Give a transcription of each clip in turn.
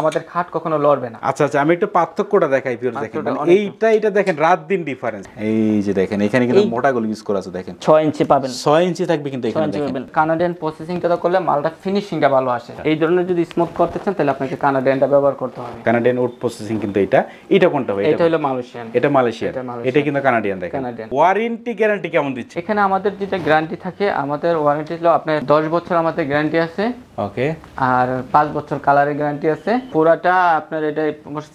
আমাদের খাট কখনো লড়বে না। আচ্ছা আচ্ছা আমি একটু পার্থক্যটা দেখাই ভিউয়ার্স দেখেন। মানে এইটা এটা দেখেন রাত দিন ডিফারেন্স এই যে দেখেন এখানে কিন্তু মোটা গুলো ইউজ করা আছে দেখেন। ছয় ইঞ্চি পাবেন। 6 ইঞ্চি থাকবে কিন্তু এখানে দেখেন। কানাডিয়ান প্রসেসিংটা করলে মালটা ফিনিশিংটা ভালো আসে। এই ধরনের যদি স্মুথ করতে চান তাহলে আপনাকে কানাডিয়ানটা ব্যবহার করতে হবে। কানাডিয়ান উড প্রসেসিং কিন্তু এটা। এটা কোনটা ভাই? এটা হলো মালয়েশিয়ান এটা মালয়েশিয়া এটা মালয়েশিয়ান। এটা কিন্তু কানাডিয়ান দেখেন। কানাডিয়ান। ওয়ারেন্টি গ্যারান্টি কেমন দিচ্ছে? এখানে আমাদের যেটা গ্যারান্টি থাকে আমাদের ওয়ারেন্টি হলো আপনার দশ বছর আমাদের গ্যারান্টি আছে। ওকে আর পাঁচ বছর কালারের গ্যারান্টি আছে। পুরাটা আপনার এটা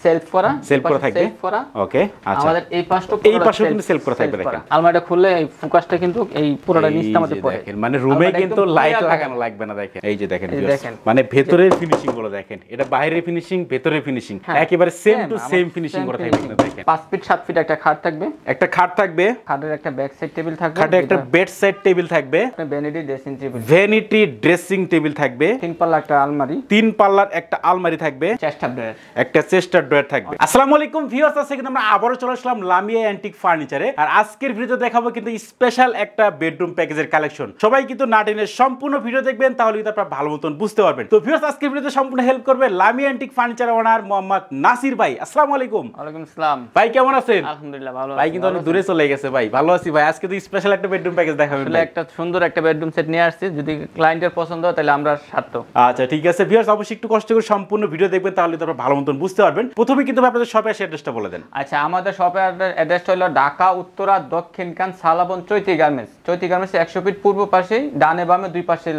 সেলফ করা সেলফ করা থাকবে? সেলফ করা। ওকে আচ্ছা। আমাদের এই পাশটা এই পাশেও কিন্তু self করা থাকবে দেখেন। আলমারিটা খুললে এই ফোকাসটা কিন্তু এই পুরোটা নিচটা আমাদের পড়ে। দেখেন মানে রুমে কিন্তু লাইট লাগানো লাগবে না দেখেন। এই যে দেখেন। মানে ভেতরের ফিনিশিংগুলো দেখেন। এটা বাইরের ফিনিশিং ভেতরের ফিনিশিং একেবারে সেম টু সেম ফিনিশিং করা থাকবে দেখেন। পাঁচ ফিট সাত ফিট একটা খাট থাকবে। একটা খাট থাকবে। খাটের একটা ব্যাক সাইড টেবিল থাকবে। খাটে একটা বেড সাইড টেবিল থাকবে। Vanity dressing table vanity dressing table থাকবে। তিন পাল্লা একটা আলমারি। তিন পাল্লার একটা আলমারি থাকবে। ড্রয়ার। একটা চেস্টার ড্রয়ার থাকবে। আসসালামু আলাইকুম ভিউয়ার্স আছে কিন্তু আমরা আবারও চলে আসলাম লামিয়া অ্যান্টিক ফার্নিচারে। আর আজকের ভিডিওতে দেখাবো কিন্তু স্পেশাল একটা বেডরুম প্যাকেজের কালেকশন সবাই কিন্তু নাটিনের সম্পূর্ণ ভিডিও দেখবেন তাহলে কিন্তু আপনারা ভালো মতন বুঝতে পারবেন। তো ভিউয়ার্স আজকের ভিডিওতে সম্পূর্ণ হেল্প করবে Lamiya antique furniture owner Mohammad Nasir ভাই। আসসালামু আলাইকুম। আসসালাম। ভাই কেমন আছেন? আলহামদুলিল্লাহ ভালো ভাই কিন্তু অনেক দূরে চলে গেছে ভাই। ভালো আছি ভাই। আজকে তো স্পেশাল একটা বেডরুম প্যাকেজ দেখাবেন একটা সুন্দর একটা বেডরুম সেট নিয়ে আসছি। যদি ক্লায়েন্টের পছন্দ হয় তাহলে আমরা সার্থক আচ্ছা ঠিক আছে। ভিউয়ার্স অবশ্যই একটু কষ্ট করে সম্পূর্ণ ভিডিও দেখবেন তাহলে তো আপনারা ভালো মতন বুঝতে পারবেন। প্রথমে কিন্তু আপনাদের শপের অ্যাড্রেসটা বলে দেন। আচ্ছা আমাদের শপের অ্যাড্রেসটা হলো ঢাকা উত্তরা দক্ষিণকান সালাবন চৈতি গার্মেন্টস চৈতি গার্মেন্টস একশো ফিট পূর্ব পাশেই ডানে বামে দুই পাশে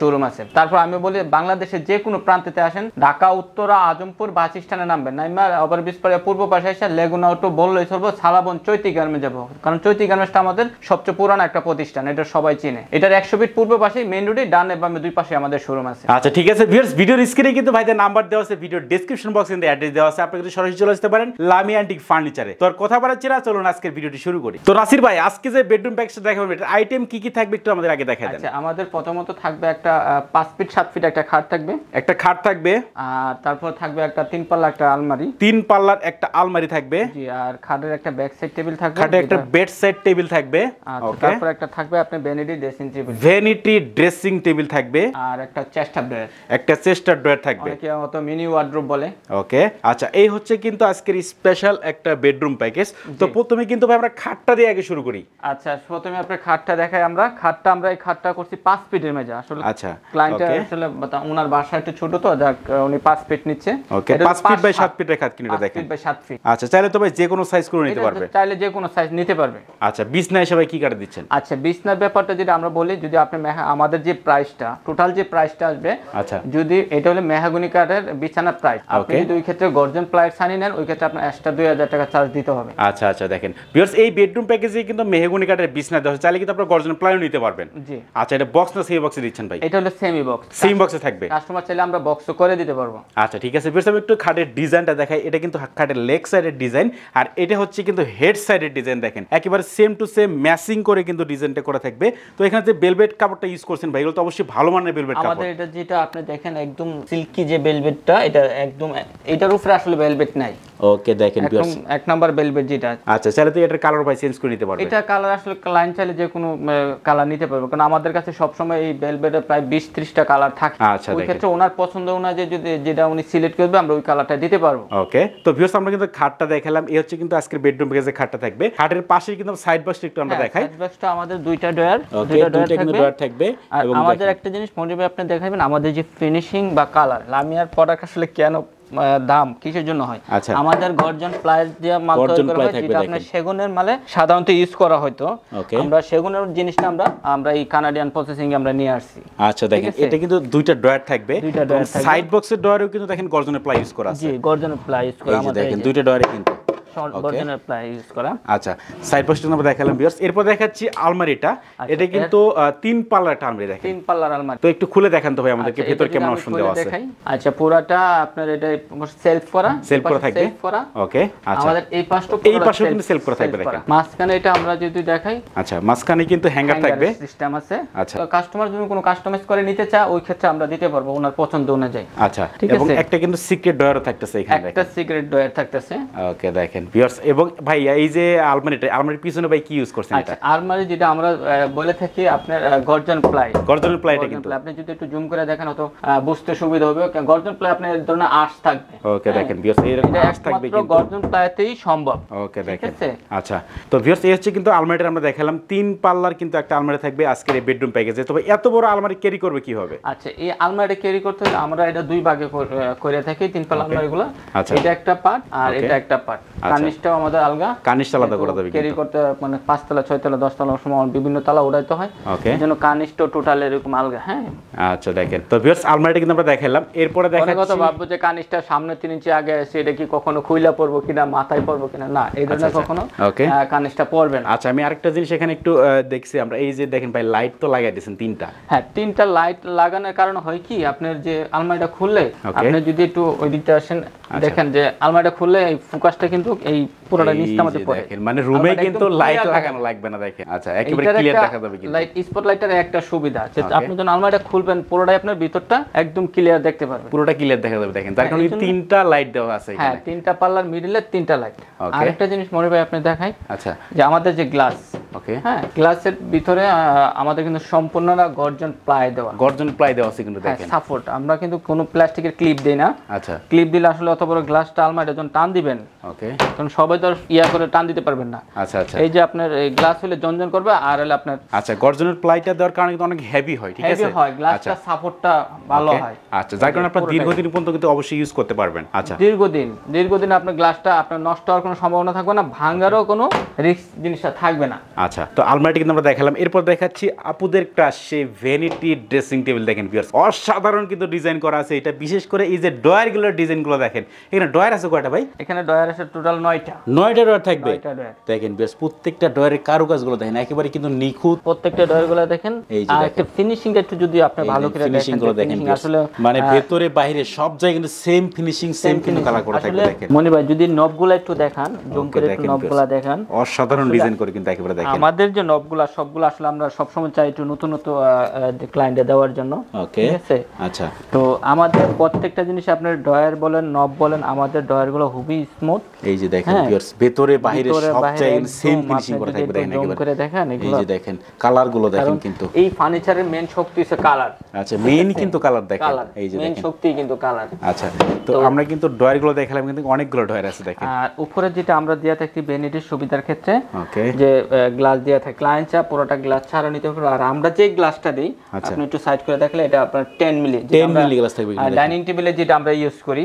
শোরুম আছে। তারপর আমি বলি বাংলাদেশের যে কোনো প্রান্তেতে আসেন ঢাকা উত্তরা আজমপুর বাস স্ট্যান্ডে নামবেন। নাইমা ওভার ব্রিজ পূর্ব পাশে এসে লেগুনা অটো বললেই চলবো সালাবন চৈতি গার্মেন্টস যাব। কারণ চৈতি গার্মেন্টসটা আমাদের সবচেয়ে পুরানো একটা প্রতিষ্ঠান এটা সবাই চিনে। এটার একশো ফিট পূর্ব পাশে মেইন রোডে ডানে বামে দুই পাশে আমাদের শোরুম আছে। আচ্ছা ঠিক আছে ভিউয়ার্স ভিডিওর স্ক্রিনে কিন্তু ভাইদের নাম্বার দেওয়া আছে ভিডিও ডেসক্রিপশন বক্সে কিন্তু অ্যাড্রেস দেওয়া আছে আপনি কিন্তু সরাসরি চলে আসতে পারেন লামি অ্যান্টিক ফার্নিচারে তো আর কথা বাড়াচ্ছি না চলুন আজকের ভিডিওটি শুরু করি। তো নাসির ভাই আজকে যে বেডরুম প্যাকেজটা দেখাবেন এটার আইটেম কি কি থাকবে একটু আমাদের আগে দেখা দেন। আচ্ছা আমাদের প্রথমত থাকবে একটা আহ, পাঁচ ফিট সাত ফিট একটা খাট থাকবে। একটা খাট থাকবে। আর তারপর থাকবে একটা তিন পাল্লা একটা আলমারি। তিন পাল্লার একটা আলমারি থাকবে। জি আর খাটের একটা ব্যাক সাইড টেবিল থাকবে। খাটে একটা বেড সাইড টেবিল থাকবে। আচ্ছা, তারপর একটা থাকবে আপনার vanity dressing table vanity dressing table থাকবে। আর একটা চেস্ট আপ ড্রয়ার একটা চেস্টার ড্রয়ার থাকবে। অনেকে মতো মিনি ওয়ার্ড্রোব বলে। ওকে আচ্ছা এই হচ্ছে কিন্তু আজকের স্পেশাল একটা বেডরুম প্যাকেজ তো প্রথমে কিন্তু ভাই আমরা খাটটা দিয়ে আগে শুরু করি। আচ্ছা প্রথমে আপনার খাটটা দেখাই আমরা। খাটটা আমরা এই খাটটা করছি পাঁচ ফিটের মেজা আসলে আচ্ছা ক্লায়েন্টের ওকে আসলে ওনার বাসা একটু ছোট তো যাক উনি পাঁচ ফিট নিচ্ছে। ওকে এটা পাঁচ ফিট বাই সাত সাত- ফিটের খাট কিনে দেখেন। ফিট বাই সাত ফিট আচ্ছা চাইলে তো ভাই যে কোনো সাইজ করে নিতে পারবে। চাইলে যে কোনো সাইজ নিতে পারবে। আচ্ছা বিছনা হিসেবে কি কাটে দিচ্ছেন? আচ্ছা বিছনার ব্যাপারটা যেটা আমরা বলি যদি আপনি আমাদের যে প্রাইসটা টোটাল যে প্রাইসটা আসবে আচ্ছা। যদি এটা হলো মেহাগুনি কাঠের বিছানার প্রাইস আপনি যদি ওই ক্ষেত্রে গর্জন প্লাইট সানি নেন ওই ক্ষেত্রে আপনার এক্সট্রা দুই হাজার টাকা চার্জ দিতে হবে। আচ্ছা আচ্ছা দেখেন। ভিউয়ার্স এই বেডরুম প্যাকেজে কিন্তু মেহগুনি কাঠের বিছানা দেওয়া। চাইলে কিন্তু আপনার গর্জন প্লাইও নিতে পারবেন। জি। আচ্ছা এটা বক্স না সেই বক্সে দিচ্ছেন ভাই? এটা হলো সেমি বক্স সেম বক্সে থাকবে। কাস্টমার চাইলে আমরা বক্স করে দিতে পারব। আচ্ছা ঠিক আছে। ভিউয়ার্স আমি একটু খাটের ডিজাইনটা দেখাই। এটা কিন্তু খাটের লেগ সাইডের ডিজাইন আর এটা হচ্ছে কিন্তু হেড সাইডের ডিজাইন দেখেন। একেবারে সেম টু সেম ম্যাচিং করে কিন্তু ডিজাইনটা করা থাকবে। তো এখানে যে বেলভেট কাপড়টা ইউজ করছেন ভাই এগুলো তো অবশ্যই ভালো মানের বেলভেট কাপড়। আমাদের এটা যেটা আপনি দেখেন একদম সিল্কি যে বেলভেটটা এটা একদম এটার উপরে আসলে বেলভেট নাই। ওকে দেখেন একদম এক নাম্বার বেলভেট যেটা। আচ্ছা চাইলে তো এটার কালার ভাই চেঞ্জ করে নিতে পারবে এটা কালার আসলে ক্লায়েন্ট চাইলে যে কোনো কালার নিতে পারবে। কারণ আমাদের কাছে সবসময় এই বেলভেটের প্রায় বিশ ত্রিশটা কালার থাকে। আচ্ছা, ওই দেখেন। ক্ষেত্রে ওনার পছন্দ অনুযায়ী যদি যেটা উনি সিলেক্ট করবে আমরা ওই কালারটা দিতে পারব। ওকে তো ভিউয়ার্স আমরা কিন্তু খাটটা দেখালাম। এই হচ্ছে কিন্তু আজকের বেডরুম প্যাকেজে খাটটা থাকবে। খাটের পাশে কিন্তু সাইড বক্সটা একটু আমরা দেখাই। সাইড বক্সটা আমাদের দুইটা ডয়ার দুইটা ডয়ার থাকবে। ডয়ার থাকবে আর আমাদের একটা জিনিস মনে আপনি দেখাবেন আমাদের যে ফিনিশিং বা কালার লামিয়ার প্রোডাক্ট আসলে কেন দাম কিসের জন্য হয়? আচ্ছা। আমাদের গর্জন প্লাইস দিয়ে মাল তৈরি করা হয় যেটা আপনার সেগুনের মালে সাধারণত ইউজ করা হয়তো। আমরা সেগুনের জিনিসটা আমরা আমরা এই কানাডিয়ান প্রসেসিং আমরা নিয়ে আসছি। আচ্ছা দেখেন এটা কিন্তু দুইটা ড্রয়ার থাকবে। দুইটা সাইড বক্সের ড্রয়ারেও কিন্তু দেখেন গর্জনের প্লাই ইউজ করা আছে। জি গর্জনের প্লাই ইউজ করা আমাদের দেখেন দুইটা ড্রয়ারে কিন্তু। গর্জনের প্লাই ইউজ করা। আচ্ছা সাইড বক্সটা আমরা দেখালাম ভিউয়ার্স এরপর দেখাচ্ছি আলমারিটা। এটা কিন্তু তিন পাল্লার আলমারি দেখেন। তিন পাল্লার আলমারি। তো একটু খুলে দেখান তো ভাই আমাদেরকে আচ্ছা, কেমন অপশন দেওয়া আছে। আচ্ছা পুরাটা আপনার এটা সেলফ করা সেলফ করা থাকবে। সেলফ করা। ওকে আচ্ছা। আমাদের এই পাশটা এই পাশেও কিন্তু self করা থাকবে দেখেন। মাঝখানে এটা আমরা যদি দেখাই। আচ্ছা মাঝখানে কিন্তু হ্যাঙ্গার থাকবে। সিস্টেম আছে। আচ্ছা। কাস্টমার যদি কোনো কাস্টমাইজ করে নিতে চায় ওই ক্ষেত্রে আমরা দিতে পারব ওনার পছন্দ অনুযায়ী। আচ্ছা ঠিক আছে। একটা কিন্তু সিক্রেট ড্রয়ারও থাকতেছে এখানে একটা সিগারেট ডয়ার থাকতেছে। ওকে দেখেন। ভিউয়ার্স এবং ভাই এই যে আলমারিটা আলমারির পিছনে ভাই কি ইউজ করছেন আচ্ছা এটা? আলমারি যেটা আমরা বলে থাকি আপনার গর্জন প্লাই। গর্জনের প্লাইটা কিন্তু। আপনি যদি একটু জুম করে দেখেন আহ, বুঝতে সুবিধা হবে। গর্জন প্লাই আপনার ধরনের আঁশ থাকবে। ওকে দেখেন ভিউয়ার্স এরকম এটা আশ থাকবে কিন্তু। গর্জন প্লাইতেই সম্ভব। ওকে দেখেন? আচ্ছা তো ভিউয়ার্স এই হচ্ছে কিন্তু আলমারিটা আমরা দেখালাম। তিন পাল্লার কিন্তু একটা আলমারি থাকবে আজকের এই বেডরুম প্যাকেজে তবে এত বড় আলমারি ক্যারি করবে কীভাবে? আচ্ছা এই আলমারিটা ক্যারি করতে হলে আমরা এটা দুই ভাগে করে থাকি তিন পাল্লা আলমারিগুলো। আচ্ছা। এটা একটা পার্ট আর এটা একটা পার্ট কার্নিশটাও আমাদের আলগা। কার্নিশটা আলাদা করে দেবে ক্যারি করতে মানে পাঁচতলা ছয়তলা দশতলা সময় বিভিন্ন তলা উঠাইতে হয়। ওকে এই জন্য কার্নিশটাও টোটাল এরকম আলগা হ্যাঁ। আচ্ছা দেখেন। তো ভিউয়ার্স আলমারিটা কিন্তু আমরা দেখালাম এরপরে অনেক কথা ভাববো যে কার্নিশটা সামনে তিন ইঞ্চি আগে আছে এটা কি কখনো খুইলা পড়ব কিনা মাথায় পড়ব কিনা? না এই ধরনের আচ্ছা, কখনো okay. কার্নিশটা পড়বে না। আচ্ছা আমি আরেকটা জিনিস এখানে একটু দেখছি আমরা। এই যে দেখেন ভাই লাইট তো লাগাই দিয়েছেন তিনটা। হ্যাঁ তিনটা লাইট লাগানোর কারণে হয় কি আপনার যে আলমারিটা খুললে আচ্ছা। আপনি যদি একটু ওই দিকটা আসেন দেখেন যে আলমারিটা খুললে এই ফোকাসটা কিন্তু এই পুরোটা পড়ে। দেখেন, মানে রুমে কিন্তু লাইট লাগানো লাগবে না দেখেন। আচ্ছা একেবারে ক্লিয়ার দেখা যাবে কিন্তু। লাইট স্পট লাইটের একটা সুবিধা যে আপনি যখন আলমারিটা খুলবেন পুরোটাই আপনার ভিতরটা একদম ক্লিয়ার দেখতে পারবেন। পুরোটা ক্লিয়ার দেখা যাবে দেখেন। তার কারণে তিনটা লাইট দেওয়া আছে হ্যাঁ তিনটা পাল্লার মিডিলে তিনটা লাইট Okay. আরেকটা জিনিস মনে ভাই আপনি দেখাই। আচ্ছা। যে আমাদের যে গ্লাস ওকে হ্যাঁ গ্লাসের ভিতরে আমাদের কিন্তু সম্পূর্ণটা গর্জন প্লাই দেওয়া। গর্জন প্লাই দেওয়া আছে কিন্তু হ্যাঁ দেখেন। সাপোর্ট আমরা কিন্তু কোনো প্লাস্টিকের ক্লিপ দেই না। আচ্ছা। ক্লিপ দিলে আসলে অত বড় গ্লাসটা আলমারি যখন টান দিবেন ওকে তখন সবাই তো ইয়া করে টান দিতে পারবেন না। আচ্ছা আচ্ছা। এই যে আপনার এই গ্লাস হলে জনজন করবে আর হলে আপনার আচ্ছা গর্জনের প্লাইটা দেওয়ার কারণে কিন্তু অনেক হেভি হয় ঠিক হেভি আছে? হয় আচ্ছা। গ্লাসটা সাপোর্টটা ভালো হয়। আচ্ছা যার কারণে আপনার দীর্ঘদিন পর্যন্ত কিন্তু অবশ্যই ইউজ করতে পারবেন আচ্ছা। দীর্ঘদিন দীর্ঘদিন আপনার গ্লাসটা আপনার নষ্ট হওয়ার কোনো সম্ভাবনা থাকবে না ভাঙারও কোনো রিস্ক জিনিসটা থাকবে না। আচ্ছা তো আলমারিটি কিন্তু আমরা দেখালাম। এরপর দেখাচ্ছি আপুদের ক্রাশ সেই ভ্যানিটি ড্রেসিং টেবিল দেখেন ভিউয়ার্স অসাধারণ কিন্তু ডিজাইন করা আছে। এটা বিশেষ করে এই যে ডয়ারগুলোর ডিজাইনগুলো দেখেন। এখানে ডয়ার আছে কয়টা ভাই? এখানে ডয়ার আছে টোটাল নয়টা। নয়টা ডয়ার থাকবে? দেখেন বেশ প্রত্যেকটা ডয়ারের কারুকাজগুলো দেখেন একেবারে কিন্তু নিখুঁত। প্রত্যেকটা দেখেন। এই যে। একটা যদি আপনি ভালো করে ফিনিশিংগুলো দেখেন আসলে মানে ভেতরে বাইরে সব জায়গায় কিন্তু সেম ফিনিশিং সেম কিন্তু কালার করা থাকবে দেখেন। মনি ভাই যদি নবগুলা একটু দেখান জুম করে একটু দেখেন নবগুলা দেখান। অসাধারণ ডিজাইন করে কিন্তু একেবারে দেখেন। আমাদের যে নবগুলা সবগুলো আসলে আমরা সবসময় চাই একটু নতুন নতুন ক্লায়েন্টে দেওয়ার জন্য। ওকে আচ্ছা। তো আমাদের প্রত্যেকটা জিনিস আপনার ডয়ার বলেন নব বলেন আমাদের ডয়ারগুলো খুবই স্মুথ এই যে দেখেন হ্যাঁ। ভিউয়ার্স ভেতরে বাইরে ভিতরে সব জায়গায় সেম ফিনিশিং করা থাকবে দেখেন একেবারে। করে দেখেন এই যে দেখেন কালারগুলো দেখেন কিন্তু। এই ফার্নিচারের মেন শক্তি হচ্ছে কালার আচ্ছা মেইন কিন্তু কালার দেখেন। এই যে মেন শক্তি কিন্তু কালার আচ্ছা তো আমরা কিন্তু ডয়ারগুলো দেখালাম কিন্তু অনেকগুলো ডয়ার আছে দেখেন। আর উপরে যেটা আমরা দিয়ে থাকি বেনিটির সুবিধার ক্ষেত্রে যে গ্লাস দেওয়া থাকে ক্লায়েন্ট চা পুরোটা গ্লাস ছাড়া নিতে পারবে আর আমরা যে গ্লাসটা দিই আচ্ছা। আপনি একটু সাইড করে দেখলে এটা আপনার টেন মিলি 10 মিলি গ্লাস থাকবে ডাইনিং টেবিলে যেটা আমরা ইউজ করি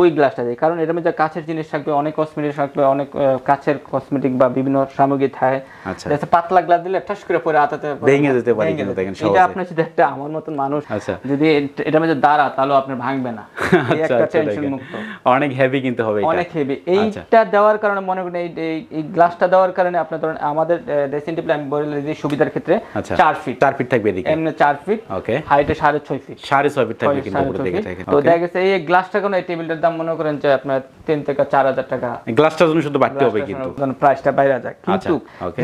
ওই গ্লাসটা দিই। কারণ এর মধ্যে কাছের জিনিস থাকবে অনেক কসমেটিক থাকবে অনেক কাছের কসমেটিক বা বিভিন্ন সামগ্রী থাকে। আচ্ছা। পাতলা গ্লাস দিলে ঠাস করে পরে হাতাতে ভেঙে যেতে পারে কিন্তু দেখেন এটা। আপনার যদি একটা আমার মতন মানুষ আচ্ছা। যদি এট- মধ্যে দাঁড়া তাহলে আপনার ভাঙবে না। আচ্ছা একটা আচ্ছা টেনশন মুক্ত। অনেক হেভি কিন্তু হবে এটা। অনেক হেভি আচ্ছা। এইটা দেওয়ার কারণে মনে করেন এই এই- গ্লাসটা দেওয়ার কারণে আপনার ধরেন আমাদের ড্রেসিং টেবিল আমি বলে দিই সুবিধার ক্ষেত্রে আচ্ছা। চার ফিট চার ফিট থাকবে এদিকে। এমনি চার ফিট ওকে। হাইটে সাড়ে ছয় ফিট সাড়ে ছয় ফিট থাকবে কিন্তু উপরে feet। দেখেন। তো দেখা গেছে এই গ্লাসটা কোনো এই টেবিলটার দাম মনে করেন যে আপনার তিন থেকে চার হাজার টাকা। গ্লাসটার জন্য শুধু বাড়তে হবে কিন্তু। প্রাইসটা বাইরে যায় কিন্তু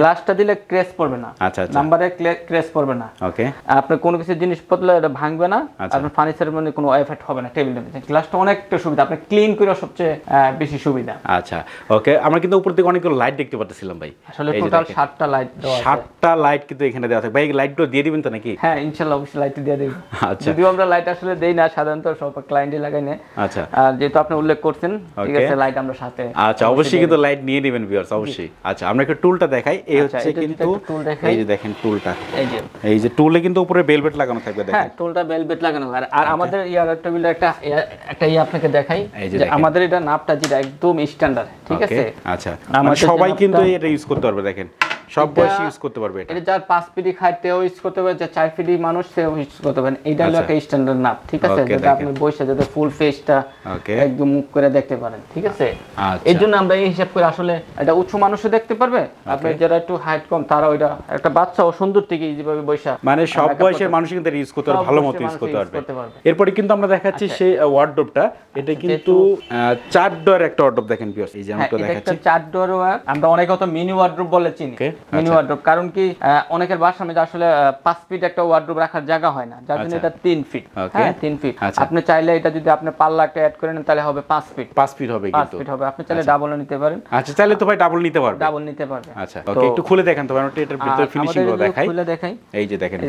গ্লাসটা দিলে ক্রেস পড়বে না। আচ্ছা আচ্ছা। নাম্বারে ক্রেস পড়বে না। ওকে আপনার কোনো কিছু জিনিসপত্র এটা ভাঙবে না। আচ্ছা। আপনার ফার্নিচারের মধ্যে কোনো এফেক্ট হবে না মধ্যে গ্লাসটা অনেকটা সুবিধা। আপনি ক্লিন করে সবচেয়ে বেশি সুবিধা। আচ্ছা ওকে আমরা কিন্তু উপর থেকে অনেকগুলো লাইট দেখতে পাচ্ছিলাম ভাই। আসলে টোটাল লাইট দেওয়া লাইট কিন্তু এখানে দেওয়া থাকে ভাই লাইটগুলো দিয়ে দিবেন তো নাকি? হ্যাঁ ইনশাল্লাহ অবশ্যই লাইট দিয়ে দেবো। আচ্ছা। যদিও আমরা লাইট আসলে দেই না সাধারণত সব ক্লায়েন্টই লাগাই না আচ্ছা। যেহেতু আপনি উল্লেখ করছেন ঠিক আছে লাইট আমরা সাথে আচ্ছা অবশ্যই কিন্তু লাইট নিয়ে নেবেন ভিউয়ার্স অবশ্যই। আচ্ছা আমরা একটা টুলটা দেখাই। এই আচ্ছা, হচ্ছে কিন্তু। এই যে দেখেন টুলটা এই যে। এই যে টুলে কিন্তু উপরে বেলভেট লাগানো থাকবে দেখেন। হ্যাঁ টুলটা বেলভেট লাগানো। আর আর আমাদের ইয়ার টেবিলের একটা ইয়া- একটা ই আপনাকে দেখাই। যে আমাদের এটা নাপটা যেটা একদম স্ট্যান্ডার্ড ঠিক আছে? আচ্ছা। মানে সবাই কিন্তু এটা ইউজ করতে পারবে দেখেন। সব এটা- বয়সী ইউজ করতে পারবে এটা। এটা যার পাঁচ পিডি খায় তেও ইউজ করতে পারে যে চার পিডি মানুষ সেও ইউজ করতে পারেন এইটা হলো আচ্ছা। একটা স্ট্যান্ডার্ড নাপ ঠিক আছে? দেখেন। আপনি বসে যাতে ফুল ফেসটা একদম মুখ করে দেখতে পারেন ঠিক আছে? আচ্ছা। এই জন্য আমরা এই হিসাব করে আসলে এটা উঁচু মানুষও দেখতে পারবে। আপনি যারা একটু হাইট কম তারা ওইটা একটা বাচ্চা ও সুন্দর থেকে যেভাবে বৈশা মানে সব বয়সের মানুষ কিন্তু ইউজ করতে পারবে ভালো মতো ইউজ করতে পারবে। এরপরে কিন্তু আমরা দেখাচ্ছি সেই ওয়ার্ডরোবটা এটা কিন্তু চার ডোর একটা ওয়ার্ডরোব দেখেন ভিউয়ার্স এই যে হ্যাঁ এটা দেখাচ্ছি। চার ডোর আমরা অনেক হয়তো মিনি ওয়ার্ড্রোব বলে চিনি. মিনি ওয়ার্ড্রোব কারণ কি অনেকের বাসার মধ্যে আসলে ফিট একটা ওয়ার্ড্রোব রাখার জায়গা হয় না যার জন্য আচ্ছা। এটা তিন ফিট হ্যাঁ ফিট আচ্ছা। আপনি চাইলে এটা যদি আপনি পাল্লা একটা অ্যাড তাহলে হবে ফিট ফিট হবে ফিট হবে। আপনি চাইলে ডাবলও নিতে পারেন। আচ্ছা চাইলে তো ভাই ডাবল নিতে পারবে। ডাবল নিতে পারবেন আচ্ছা ওকে একটু খুলে দেখেন তো একটু এটার ভিতরে ফিনিশিংগুলো দেখাই। খুলে দেখাই। এই যে দেখেন।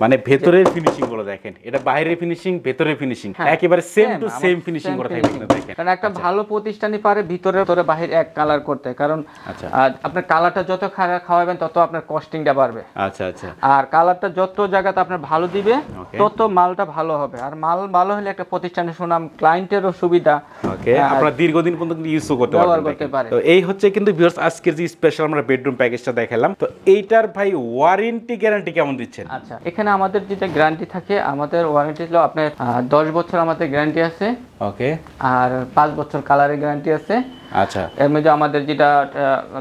মানে ভেতরের ফিনিশিংগুলো দেখেন। এটা বাইরের ফিনিশিং ভেতরের ফিনিশিং একেবারে সেম টু সেম ফিনিশিং করে থাকবে দেখেন কারণ একটা ভালো প্রতিষ্ঠানই পারে ভিতরে ভিতরে বাহির এক কালার করতে। কারণ আচ্ছা। আপনার কালারটা যত খা- খাওয়াবেন তত আপনার কস্টিংটা বাড়বে। আচ্ছা আচ্ছা। আর কালারটা যত জায়গাতে আপনার ভালো দিবে তত মালটা ভালো হবে। আর মাল ভালো হলে একটা প্রতিষ্ঠানের সুনাম ক্লায়েন্টেরও সুবিধা। ওকে আর আপনারা দীর্ঘদিন পর্যন্ত ইউজও করতে পারবেন। তো এই হচ্ছে কিন্তু ভিউয়ার্স আজকের যে স্পেশাল আমরা বেডরুম প্যাকেজটা দেখালাম তো এইটার ভাই ওয়ারেন্টি গ্যারান্টি কেমন দিচ্ছেন? আচ্ছা এখানে আমাদের যেটা গ্যারান্টি থাকে আমাদের ওয়ারেন্টি হলো আপনার আহ, দশ বছর আমাদের গ্যারান্টি আছে। ওকে আর পাঁচ বছর কালারের গ্যারান্টি আছে। আচ্ছা। এর মধ্যে আমাদের যেটা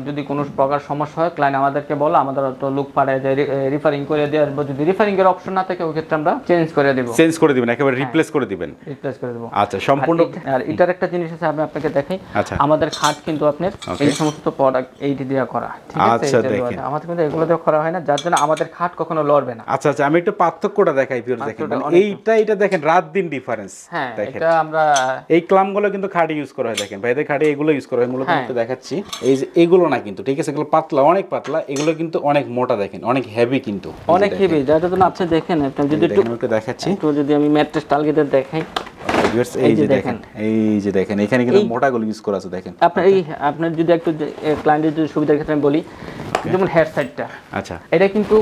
যদি কোনো প্রকার সমস্যা হয় ক্লায়েন্ট আমাদেরকে বলো আমাদের তো লুক যে রিফারিং করে দেওয়ার যদি রিফারিং এর অপশন না থাকে ওই ক্ষেত্রে আমরা চেঞ্জ করে দেবো। চেঞ্জ করে দিবেন একেবারে রিপ্লেস করে দিবেন। রিপ্লেস করে দেবো। আচ্ছা সম্পূর্ণ আর এটার একটা জিনিস আছে আমি আপনাকে দেখাই। আচ্ছা। আমাদের খাট কিন্তু আপনার এই সমস্ত প্রোডাক্ট এইটি দিয়ে করা ঠিক আছে? আচ্ছা, দেখেন। আমাদের কিন্তু এগুলো দিয়ে করা হয় না যার জন্য আমাদের খাট কখনো লড়বে না। আচ্ছা আচ্ছা আমি একটু পার্থক্যটা দেখাই ভিউয়ার্স দেখেন। মানে এইটা এটা দেখেন রাত দিন ডিফারেন্স হ্যাঁ এটা আমরা এই ক্লামগুলো কিন্তু খাটে ইউজ করা হয় দেখেন। ভাইদের খাটে এগুলো ইউজ করা হয় মূলত হ্যাঁ। দেখাচ্ছি। এই যে এগুলো না কিন্তু ঠিক আছে? এগুলো পাতলা অনেক পাতলা এগুলো কিন্তু অনেক মোটা দেখেন অনেক হেভি কিন্তু। অনেক হেভি যার তো আপনি দেখেন আপনি যদি একটু দেখাচ্ছি। একটু যদি আমি ম্যাট্রেস টালগেটে দেখাই। এই যে দেখেন। এই যে দেখেন এখানে কিন্তু মোটা গুলো ইউজ করা আছে দেখেন। আপনি এই আপনার যদি একটু ক্লায়েন্টের যদি সুবিধার ক্ষেত্রে আমি বলি যেমন হেয়ার সাইডটা আচ্ছা। এটা কিন্তু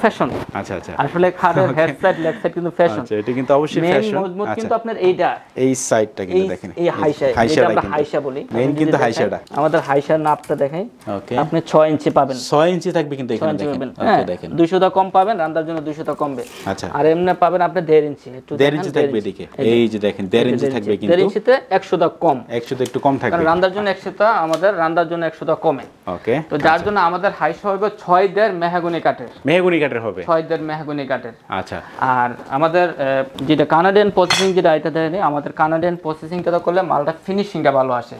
ফ্যাশন আচ্ছা আচ্ছা। আসলে খাটের হেয়ার সাইড লেগ সাইড কিন্তু ফ্যাশন আচ্ছা এটা কিন্তু অবশ্যই ফ্যাশন মজবুত আচ্ছা। কিন্তু আপনার এইটা। এই সাইডটা কিন্তু দেখেন। এই হাইসা হাইসাটা আমরা হাইসা বলি। মেইন কিন্তু হাইসাটা। আমাদের হাইসার নাপটা দেখাই ওকে আপনি 6 ইঞ্চি পাবেন। 6 ইঞ্চি থাকবে কিন্তু এখানে দেখেন। ওকে হ্যাঁ দেখেন। 200 টা কম পাবেন রান্নার জন্য 200 টা কমবে। আচ্ছা। আর এমনি পাবেন আপনি 1.5 ইঞ্চি। একটু দেড় দেখান, ইঞ্চি থাকবে এদিকে। এই যে দেখেন দেড় ইঞ্চি থাকবে কিন্তু। 1.5 ইঞ্চিতে 100 টা কম। একশো তো একটু কম থাকবে। কারণ রান্নার জন্য 100 টা আমাদের রান্নার জন্য 100 টা কমে। ওকে তো যার জন্য আমাদের হাইসা হবে 6 দের মেহগনি কাঠের। মেহগুনি কাঠের হবে? 6 দের মেহগনি কাঠের। আচ্ছা। আর আমাদের যেটা কানাডিয়ান প্রসেসিং যেটা এটা দেখেন আমাদের কানাডিয়ান প্রসেসিংটা করলে মালটা ফিনিশিংটা ভালো আসে।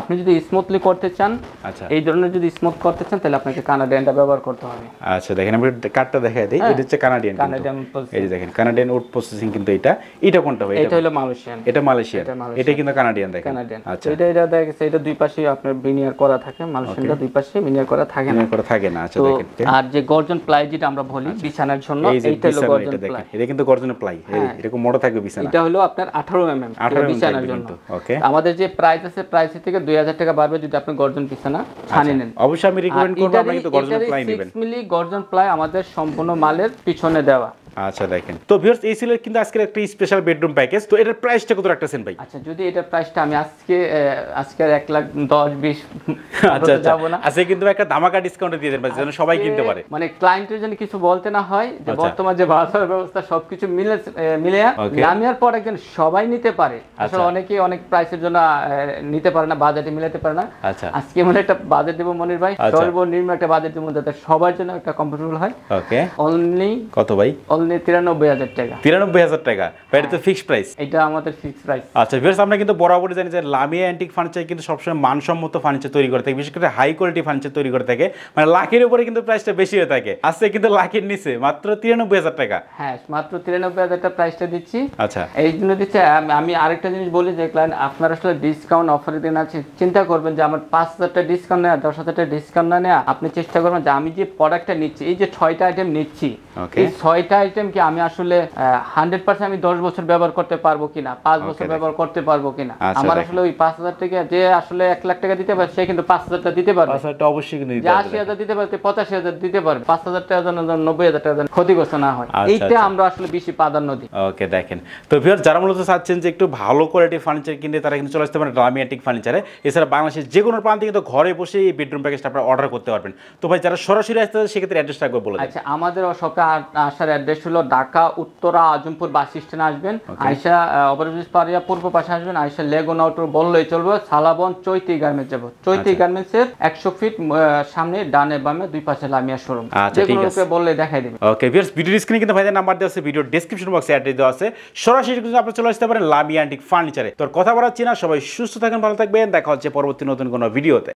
আপনি যদি স্মুথলি করতে চান আচ্ছা। এই ধরনের যদি স্মুথ করতে চান তাহলে আপনাকে কানাডিয়ানটা ব্যবহার করতে হবে। আচ্ছা দেখেন আমি কাঠটা দেখাই দিই। এটা হচ্ছে কানাডিয়ান কানাডিয়ান এই যে দেখেন কানাডিয়ান উড প্রসেসিং কিন্তু এটা। এটা কোনটা ভাই? এটা হলো মালয়েশিয়ান এটা মালয়েশিয়ান এটা কিন্তু কানাডিয়ান দেখেন। কানাডিয়ান আচ্ছা। এটা এটা দেখা গেছে এটা দুই পাশে আপনার বিনিয়ার করা থাকে। মালয়েশিয়ানটা দুই পাশে বিনিয়ার করা থাকে না। করে থাকে না আচ্ছা দেখেন আর যে গর্জন প্লাই যেটা আমরা বলি বিছানার জন্য এইটা হলো গর্জন প্লাই। এটা কিন্তু গর্জনের প্লাই। এরকম মোটা থাকবে বিছানা। এটা হলো আপনার 18 এমএম 18 mm বিছানার জন্য। ওকে আমাদের যে প্রাইস আছে প্রাইস থেকে 2000 টাকা বাড়বে যদি আপনি গর্জন বিছানা ছানি নেন। অবশ্যই আমি রিকমেন্ড করব আপনি কিন্তু গর্জন প্লাই নেবেন। 6 মিলি গর্জন প্লাই আমাদের সম্পূর্ণ মালের পিছনে দেওয়া। আচ্ছা দেখেন। তো ভিউয়ার্স এই ছিল কিন্তু আজকের একটা স্পেশাল বেডরুম প্যাকেজ তো এটার প্রাইসটা কত রাখতেছেন ভাই? আচ্ছা যদি এটার প্রাইসটা আমি আজকে আজকের এক লাখ দশ বিশ আচ্ছা আচ্ছা। যাব না। আজকে কিন্তু একটা ধামাকা ডিসকাউন্ট দিয়ে দেন ভাই, যেন সবাই কিনতে পারে। মানে ক্লায়েন্টের জন্য কিছু বলতে না হয় যে আচ্ছা। বর্তমান যে বাজার ব্যবস্থা সবকিছু মিলে মিলে নামিয়ার পর একজন সবাই নিতে পারে। আসলে আচ্ছা। অনেকেই অনেক প্রাইসের জন্য নিতে পারে না বাজেটে মিলাতে পারে না। আচ্ছা। আজকে মানে একটা বাজেট দেবো মনির ভাই। সর্বনিম্ন একটা বাজেট দেবো যাতে সবার জন্য একটা কমফোর্টেবল হয়। ওকে অনলি কত ভাই? অনলি তিরানব্বই হাজার টাকা। তিরানব্বই হাজার টাকা। এটা তো ফিক্সড প্রাইস এটা আমাদের ফিক্স প্রাইস আচ্ছা ভিউয়ার্স আমরা কিন্তু বরাবরই জানি যে লামিয়া অ্যান্টিক ফার্নিচার কিন্তু সবসময় মানসম্মত ফার্নিচার তৈরি করে থাকে বিশেষ করে হাই কোয়ালিটি ফার্নিচার তৈরি করে থাকে। মানে লাখের উপরে কিন্তু প্রাইসটা বেশি হয়ে থাকে। আজকে কিন্তু লাখের নিচে মাত্র তিরানব্বই হাজার টাকা। হ্যাঁ মাত্র তিরানব্বই হাজার টাকা প্রাইসটা দিচ্ছি। আচ্ছা। এই জন্য দিচ্ছে আমি আরেকটা জিনিস বলি যে ক্লায়েন্ট আপনার আসলে ডিসকাউন্ট অফার দিন আছে চিন্তা করবেন যে আমার পাঁচ হাজার টাকা ডিসকাউন্ট নেওয়া দশ হাজার টাকা ডিসকাউন্ট না নেওয়া আপনি চেষ্টা করবেন যে আমি যে প্রোডাক্টটা নিচ্ছি এই যে ছয়টা আইটেম নিচ্ছি এই ছয়টা আইটেম কি আমি আসলে হান্ড্রেড পার্সেন্ট আমি দশ বছর ব্যবহার করতে পারব কিনা পাঁচ বছর ব্যবহার করতে পারব কিনা? আচ্ছা, আমার আসলে ওই পাঁচ হাজার টাকা যে আসলে এক লাখ টাকা দিতে পারে সে কিন্তু পাঁচ হাজার টাকা দিতে পারবে। অবশ্যই যে আশি হাজার দিতে পারবে পঁচাশি হাজার দিতে পারবে পাঁচ হাজার টাকা যেন নব্বই হাজার টাকা যেন ক্ষতিগ্রস্ত না হয়। আচ্ছা, এইটা আচ্ছা। আমরা আসলে বেশি প্রাধান্য দিই। ওকে দেখেন। তো ভিউয়ার যারা মূলত চাচ্ছেন যে একটু ভালো কোয়ালিটির ফার্নিচার কিনতে তারা কিন্তু চলে আসতে পারেন রামিয়াটিক ফার্নিচারে এছাড়া বাংলাদেশের যে কোনো প্রান্তে কিন্তু ঘরে বসে এই বেডরুম প্যাকেজটা আপনারা অর্ডার করতে পারবেন। তো ভাই যারা সরাসরি আসতে সেক্ষেত্রে অ্যাড্রেসটা একবার বলে আচ্ছা আমাদের শপে আসার অ্যাড্রেস হলো ঢাকা উত্তরা আজমপুর বাস স্ট্যান্ডে আসবেন। আয়সা ওভারব্রিজ পাড়িয়া পূর্ব পাশে আসবেন। আয়সা লেগো নাউটর বললেই চলবে সালাবন চৈতি গার্মেন্টস যাব। চৈতি আচ্ছা। গার্মেন্টসের একশো ফিট সামনে ডানে বামে দুই পাশে লামিয়া শোরুম আচ্ছা, ঠিক আছে। বললে দেখাই দিবে। ওকে ভিউয়ার্স ভিডিও স্ক্রিনে কিন্তু ভাইদের নাম্বার দেওয়া আছে ভিডিও ডেসক্রিপশন বক্সে অ্যাড্রেস দেওয়া আছে। সরাসরি কিন্তু আপনারা চলে আসতে পারেন লামিয়া অ্যান্টিক ফার্নিচারে তোর কথা বলাচ্ছি না সবাই সুস্থ থাকেন ভালো থাকবেন। দেখা হচ্ছে পরবর্তী নতুন কোনো ভিডিওতে